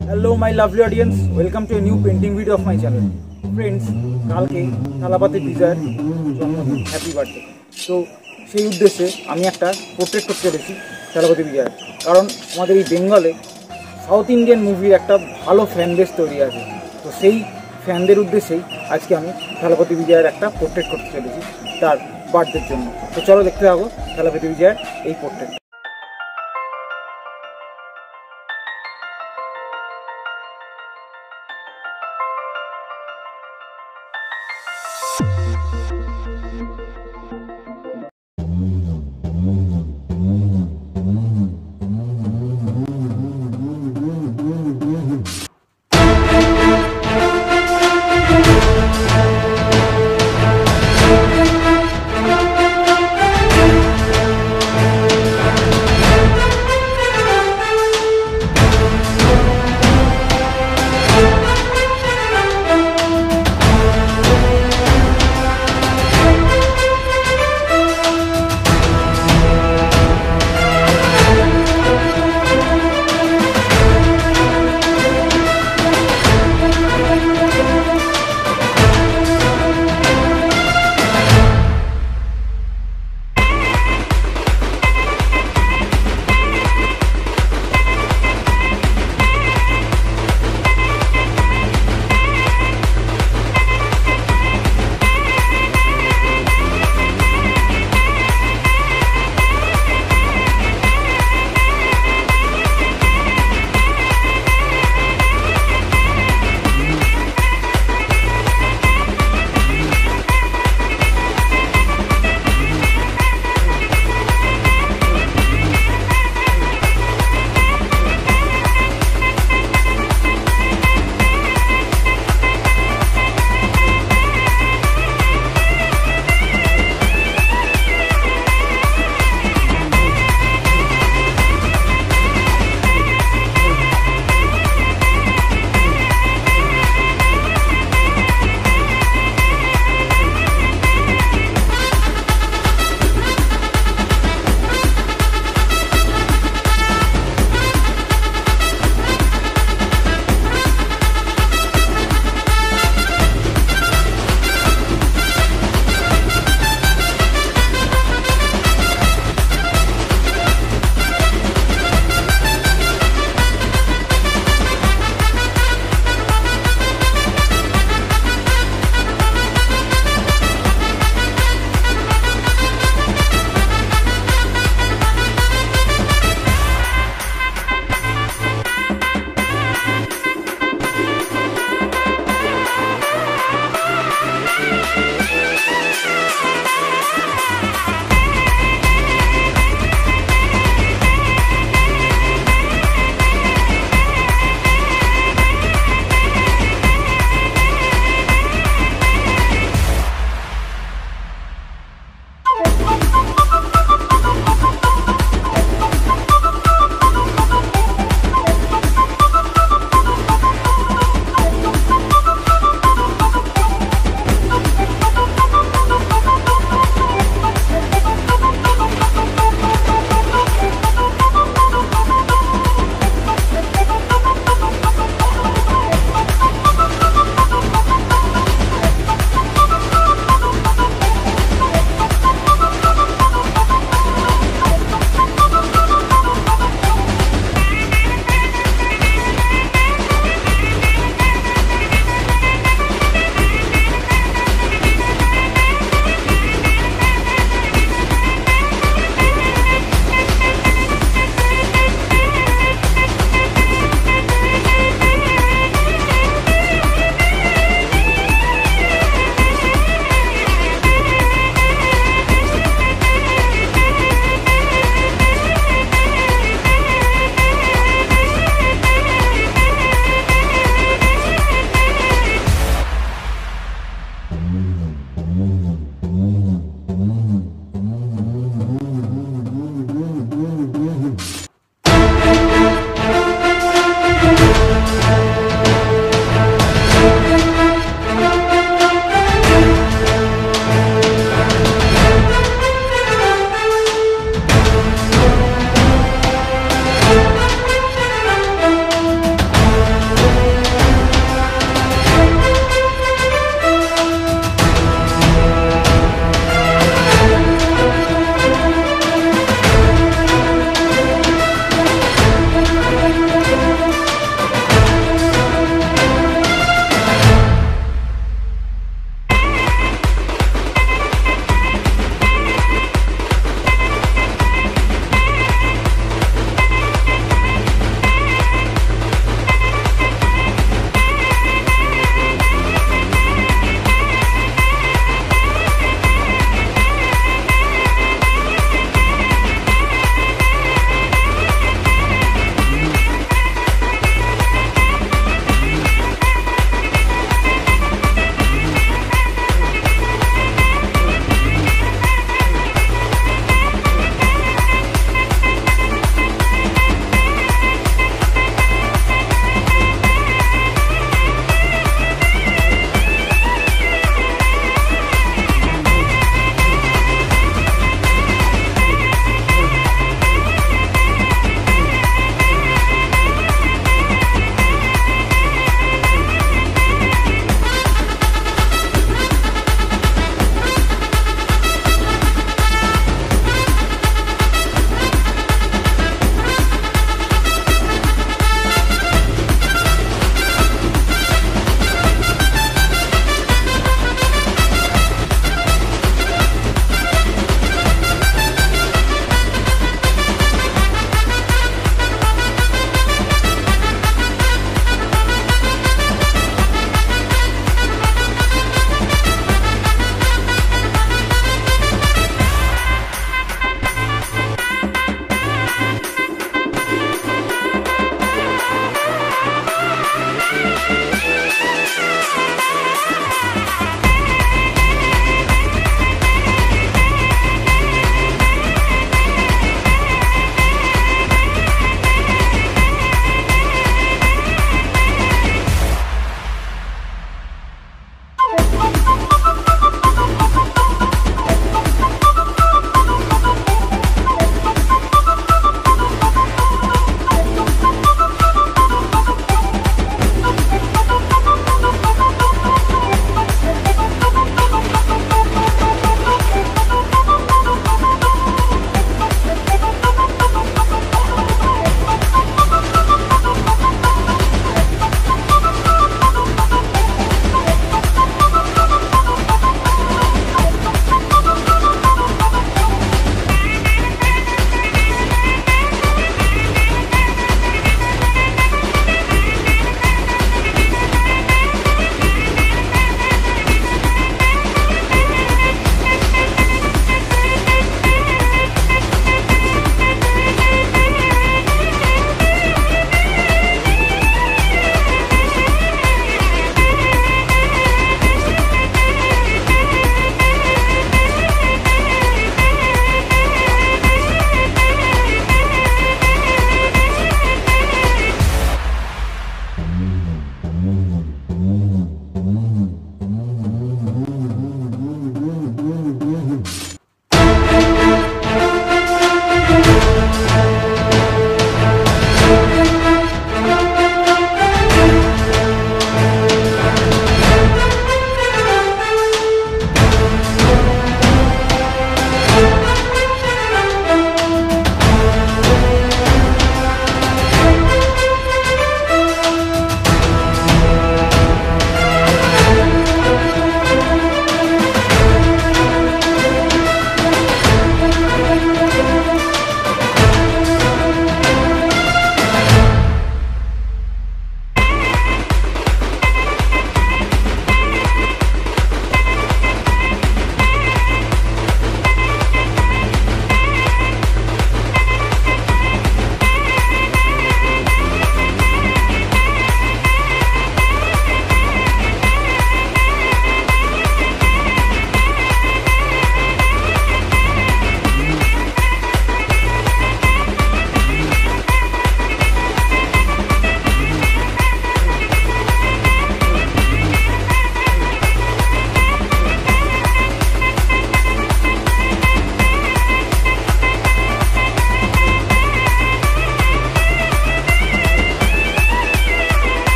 Hello my lovely audience welcome to a new painting video of my channel friends কালকে থালাপাতি বিজয়ের জন্মদিন happy birthday তো সেই উদ্দেশ্যে আমি একটা পোর্ট্রেট করতে চলেছি থালাপতি বিজয়ের কারণ আমাদের এই বেঙ্গলে সাউথ ইন্ডিয়ান মুভির একটা ভালো ফ্যান বেস তৈরি আছে। তো সেই ফ্যানদের উদ্দেশ্যেই আজকে আমি থালাপতি বিজয়ের একটা পোর্ট্রেট করতে চলেছি তার বার্থডের জন্য। তো চলো দেখতে থাকো থালাপতি বিজয়ের এই পোর্ট্রেট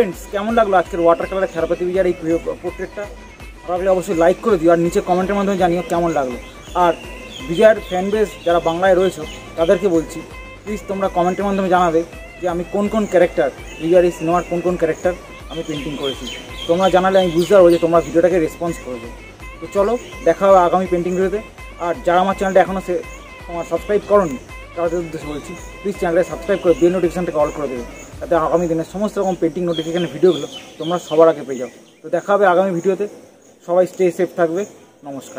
ফ্রেন্ডস কেমন লাগল আজকের ওয়াটার কালারের খেরাপাতি বিজার এই পোর্ট্রেটটা ভালো অবশ্যই লাইক করে দিও, আর নিচে কমেন্টের মাধ্যমে জানিও কেমন লাগল। আর বিজয়ের ফ্যান বেস যারা বাংলায় রয়েছে, তাদেরকে বলছি প্লিজ তোমরা কমেন্টের মাধ্যমে জানাবে যে আমি কোন কোন ক্যারেক্টার বিজয়ের এই সিনেমার কোন কোন ক্যারেক্টার আমি পেন্টিং করেছি। তোমরা জানালে আমি বুঝতে পারব যে তোমরা ভিডিওটাকে রেসপন্স করবে তো চলো, দেখা হবে আগামী পেন্টিং ভিডিওতে। আর যারা আমার চ্যানেলটা এখনও সে তোমার সাবস্ক্রাইব করনি, তাদের উদ্দেশ্যে বলছি প্লিজ চ্যানেলটা সাবস্ক্রাইব করে বেল নোটিফিকেশনটাকে অল করে দেবে। তাতে আগামী দিনে সমস্ত রকম পেন্টিং নোটিফিকেশন ভিডিওগুলো তোমরা সবার আগে পেয়ে যাও। তো দেখা হবে আগামী ভিডিওতে। সবাই স্টে সেফ থাকবে। নমস্কার।